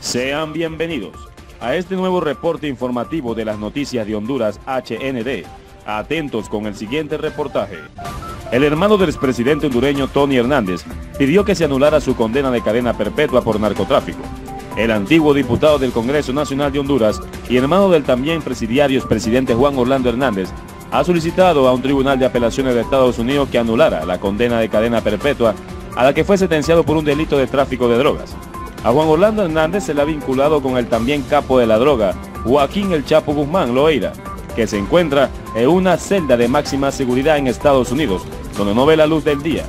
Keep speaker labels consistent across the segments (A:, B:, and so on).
A: Sean bienvenidos a este nuevo reporte informativo de las noticias de Honduras HND. Atentos con el siguiente reportaje. El hermano del expresidente hondureño Tony Hernández pidió que se anulara su condena de cadena perpetua por narcotráfico. El antiguo diputado del Congreso Nacional de Honduras y hermano del también presidiario expresidente Juan Orlando Hernández ha solicitado a un tribunal de apelaciones de Estados Unidos que anulara la condena de cadena perpetua a la que fue sentenciado por un delito de tráfico de drogas. A Juan Orlando Hernández se le ha vinculado con el también capo de la droga, Joaquín El Chapo Guzmán Loeira, que se encuentra en una celda de máxima seguridad en Estados Unidos, donde no ve la luz del día.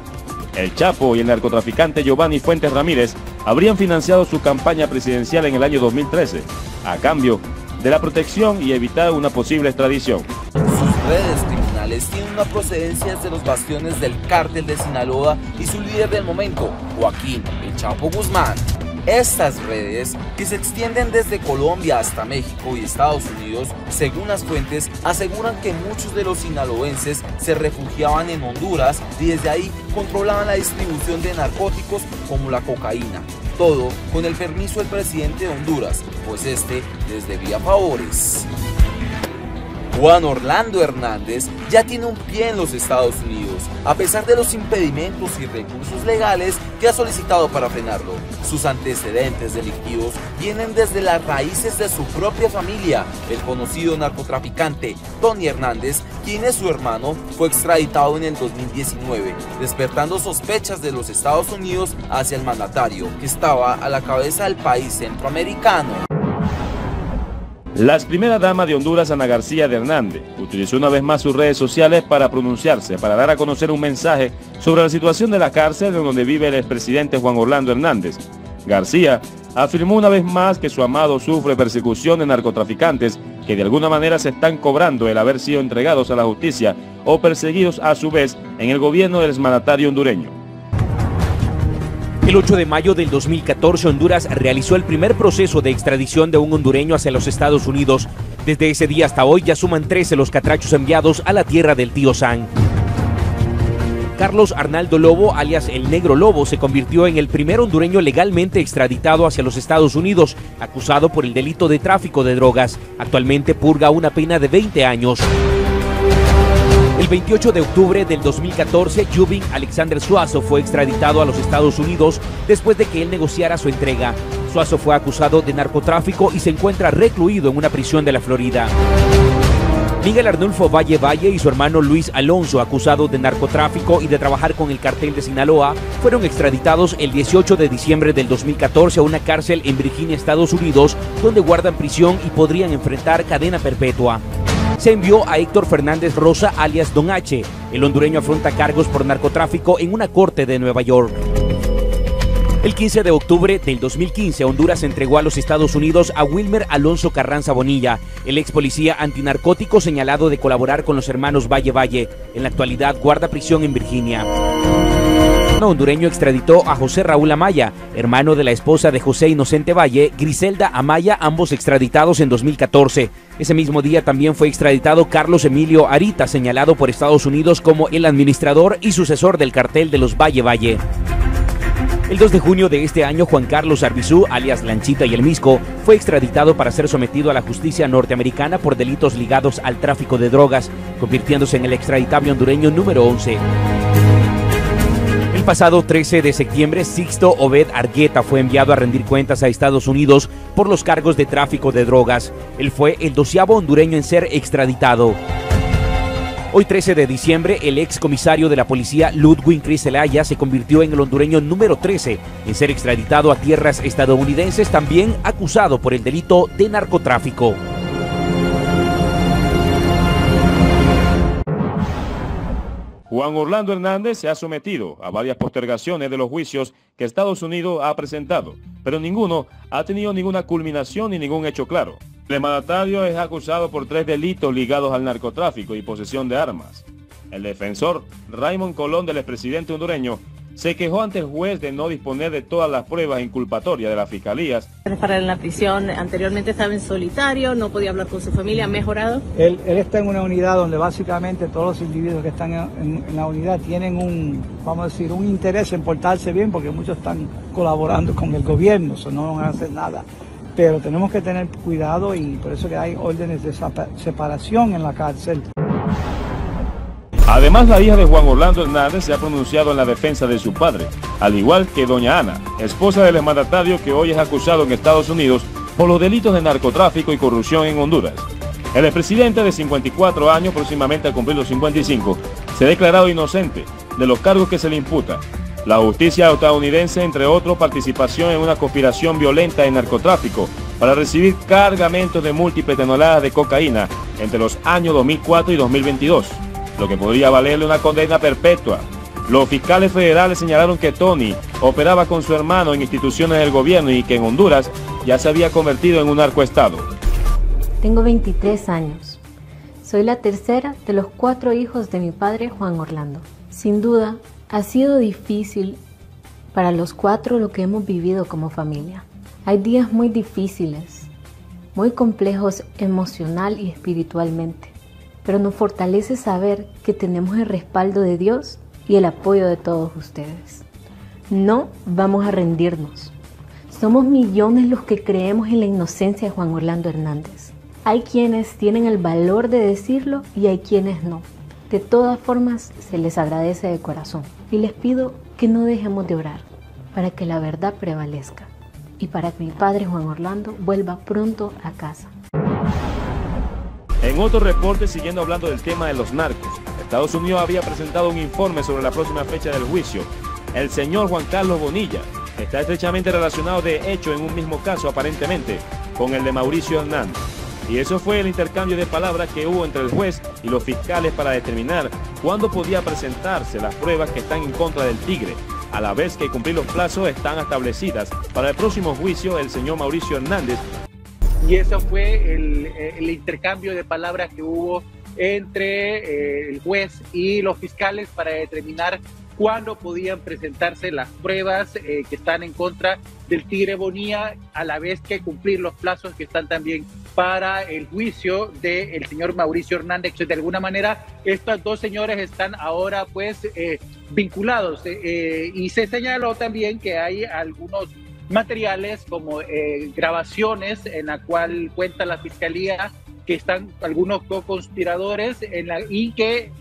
A: El Chapo y el narcotraficante Giovanni Fuentes Ramírez habrían financiado su campaña presidencial en el año 2013, a cambio de la protección y evitar una posible extradición.
B: Sus redes criminales tienen una procedencia desde los bastiones del cártel de Sinaloa y su líder del momento, Joaquín El Chapo Guzmán. Estas redes, que se extienden desde Colombia hasta México y Estados Unidos, según las fuentes, aseguran que muchos de los sinaloenses se refugiaban en Honduras y desde ahí controlaban la distribución de narcóticos como la cocaína. Todo con el permiso del presidente de Honduras, pues este les debía favores. Juan Orlando Hernández ya tiene un pie en los Estados Unidos, a pesar de los impedimentos y recursos legales que ha solicitado para frenarlo. Sus antecedentes delictivos vienen desde las raíces de su propia familia. El conocido narcotraficante Tony Hernández, quien es su hermano, fue extraditado en el 2019, despertando sospechas de los Estados Unidos hacia el mandatario, que estaba a la cabeza del país centroamericano.
A: La primera dama de Honduras, Ana García de Hernández, utilizó una vez más sus redes sociales para pronunciarse, para dar a conocer un mensaje sobre la situación de la cárcel en donde vive el expresidente Juan Orlando Hernández. García afirmó una vez más que su amado sufre persecución de narcotraficantes que de alguna manera se están cobrando el haber sido entregados a la justicia o perseguidos a su vez en el gobierno del exmanatario hondureño.
C: El 8 de mayo del 2014 Honduras realizó el primer proceso de extradición de un hondureño hacia los Estados Unidos. Desde ese día hasta hoy ya suman 13 los catrachos enviados a la tierra del tío San. Carlos Arnaldo Lobo, alias el Negro Lobo, se convirtió en el primer hondureño legalmente extraditado hacia los Estados Unidos, acusado por el delito de tráfico de drogas. Actualmente purga una pena de 20 años. El 28 de octubre del 2014, Jubin Alexander Suazo fue extraditado a los Estados Unidos después de que él negociara su entrega. Suazo fue acusado de narcotráfico y se encuentra recluido en una prisión de la Florida. Miguel Arnulfo Valle Valle y su hermano Luis Alonso, acusados de narcotráfico y de trabajar con el cartel de Sinaloa, fueron extraditados el 18 de diciembre del 2014 a una cárcel en Virginia, Estados Unidos, donde guardan prisión y podrían enfrentar cadena perpetua se envió a Héctor Fernández Rosa, alias Don H. El hondureño afronta cargos por narcotráfico en una corte de Nueva York. El 15 de octubre del 2015, Honduras entregó a los Estados Unidos a Wilmer Alonso Carranza Bonilla, el ex policía antinarcótico señalado de colaborar con los hermanos Valle Valle. En la actualidad guarda prisión en Virginia hondureño extraditó a José Raúl Amaya, hermano de la esposa de José Inocente Valle, Griselda Amaya, ambos extraditados en 2014. Ese mismo día también fue extraditado Carlos Emilio Arita, señalado por Estados Unidos como el administrador y sucesor del cartel de los Valle Valle. El 2 de junio de este año, Juan Carlos Arbizú, alias Lanchita y el Misco, fue extraditado para ser sometido a la justicia norteamericana por delitos ligados al tráfico de drogas, convirtiéndose en el extraditable hondureño número 11. El pasado 13 de septiembre, Sixto Obed Argueta fue enviado a rendir cuentas a Estados Unidos por los cargos de tráfico de drogas. Él fue el doceavo hondureño en ser extraditado. Hoy 13 de diciembre, el ex comisario de la policía Ludwig Criselaya se convirtió en el hondureño número 13 en ser extraditado a tierras estadounidenses, también acusado por el delito de narcotráfico.
A: Juan Orlando Hernández se ha sometido a varias postergaciones de los juicios que Estados Unidos ha presentado, pero ninguno ha tenido ninguna culminación ni ningún hecho claro. El mandatario es acusado por tres delitos ligados al narcotráfico y posesión de armas. El defensor, Raymond Colón, del expresidente hondureño, se quejó ante el juez de no disponer de todas las pruebas inculpatorias de las fiscalías.
D: Para en la prisión, anteriormente estaba en solitario, no podía hablar con su familia, ¿ha mejorado?
E: Él, está en una unidad donde básicamente todos los individuos que están en, la unidad tienen un, vamos a decir, un interés en portarse bien porque muchos están colaborando con el gobierno, eso no van a hacer nada. Pero tenemos que tener cuidado y por eso que hay órdenes de separación en la cárcel.
A: Además, la hija de Juan Orlando Hernández se ha pronunciado en la defensa de su padre, al igual que doña Ana, esposa del exmandatario que hoy es acusado en Estados Unidos por los delitos de narcotráfico y corrupción en Honduras. El expresidente de 54 años, próximamente a cumplir los 55, se ha declarado inocente de los cargos que se le imputa. La justicia estadounidense, entre otros, participación en una conspiración violenta en narcotráfico para recibir cargamentos de múltiples toneladas de cocaína entre los años 2004 y 2022 lo que podría valerle una condena perpetua. Los fiscales federales señalaron que Tony operaba con su hermano en instituciones del gobierno y que en Honduras ya se había convertido en un narcoestado.
F: Tengo 23 años. Soy la tercera de los cuatro hijos de mi padre Juan Orlando. Sin duda, ha sido difícil para los cuatro lo que hemos vivido como familia. Hay días muy difíciles, muy complejos emocional y espiritualmente pero nos fortalece saber que tenemos el respaldo de Dios y el apoyo de todos ustedes. No vamos a rendirnos. Somos millones los que creemos en la inocencia de Juan Orlando Hernández. Hay quienes tienen el valor de decirlo y hay quienes no. De todas formas, se les agradece de corazón y les pido que no dejemos de orar para que la verdad prevalezca y para que mi padre Juan Orlando vuelva pronto a casa.
A: En otro reporte, siguiendo hablando del tema de los narcos, Estados Unidos había presentado un informe sobre la próxima fecha del juicio. El señor Juan Carlos Bonilla está estrechamente relacionado de hecho en un mismo caso aparentemente con el de Mauricio Hernández. Y eso fue el intercambio de palabras que hubo entre el juez y los fiscales para determinar cuándo podía presentarse las pruebas que están en contra del Tigre, a la vez que cumplir los plazos están establecidas para el próximo juicio del señor Mauricio Hernández
G: y eso fue el, intercambio de palabras que hubo entre eh, el juez y los fiscales para determinar cuándo podían presentarse las pruebas eh, que están en contra del Tigre Bonía, a la vez que cumplir los plazos que están también para el juicio del señor Mauricio Hernández. De alguna manera, estos dos señores están ahora pues eh, vinculados y se señaló también que hay algunos materiales como eh, grabaciones en la cual cuenta la fiscalía que están algunos co-conspiradores en la, y que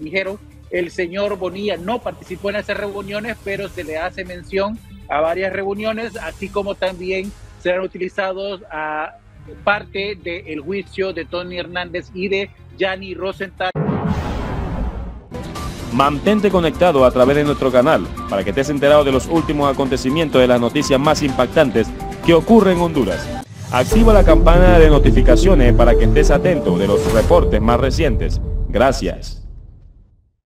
G: dijeron el señor Bonilla no participó en esas reuniones, pero se le hace mención a varias reuniones, así como también serán utilizados a parte del juicio de Tony Hernández y de Gianni Rosenthal.
A: Mantente conectado a través de nuestro canal para que estés enterado de los últimos acontecimientos de las noticias más impactantes que ocurren en Honduras. Activa la campana de notificaciones para que estés atento de los reportes más recientes. Gracias.